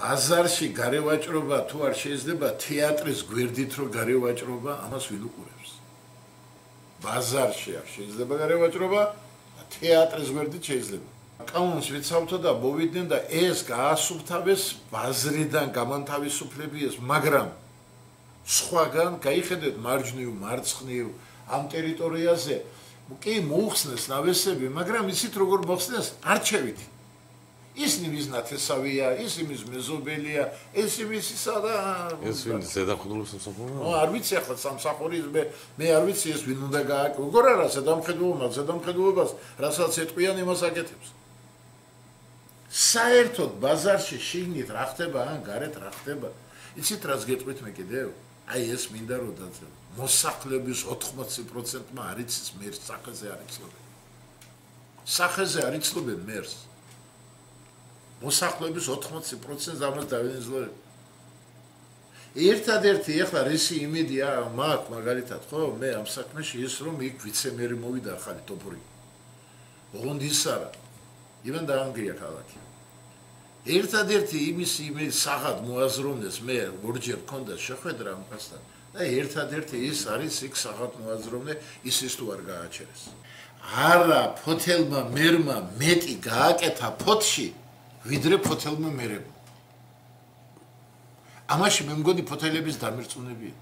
ბაზარში გარევაჭრობა თუ არ შეიძლება თეატრის გვერდით რო გარევაჭრობა ამას ვინ უყურებს ბაზარში არ შეიძლება გარევაჭრობა თეატრის გვერდით შეიძლება კანონს ვიცავთო და მოვიდნენ და ეს გაასუფთავეს ბაზრიდან გამანთავისუფლებიეს, მაგრამ სხვაგან გაიხედეთ მარჯვნივ, მარცხნივ ამ ტერიტორიაზე კი მოხსნეს ნავესები, მაგრამ იცით როგორ მოხსნეს? არჩევით. ის ნიმის ნათესავია, ის იმის მეზობელია, ეს იმის ისა და ეს ვინ ზედამხედველობს სამსახურს? ო, არ ვიცი ახლა სამსახურის მე მე არ ვიცი ეს ვინ უნდა გააკეთო. როგორ არა ზედამხედველობა, ზედამხედველობას რასაც ეტყვიან იმას აკეთებს. საერთოდ ბაზარში შიგნით რა ხდება ან გარეთ რა ხდება იცით რას გეტყვით მე კიდევ აი ეს მინდა რომ დაწევ მოსახლეობის 80%-მა არ იცის მერს სახეზე არ იცნობენ სახეზე არ იცნობენ მერს მოსახლეობის 80%-ს ამას დავინზლებ ერთადერთი ახლა რისი იმედია მაქვს მაგალითად ხო მე ამ საქმეში ის რომ იქ ვიცემერი მოვიდა ახალი ტოპური ოღონდ ის არა ივან დაანგრია ქალაქი. ერთადერთი იმის იმე საღად მოაზროვნეს მე ორჯერ მქონდა შეხვედრა ამასთან და ერთადერთი ის არის იქ საღად მოაზროვნე ის ის თუ არ გააჩერეს. არა ფოთელმა მერმა მეტი გააკეთა ფოთში ვიდრე ფოთელმა მერებმა. ამაში მე მგონი ფოთელების დამირწმუნებია.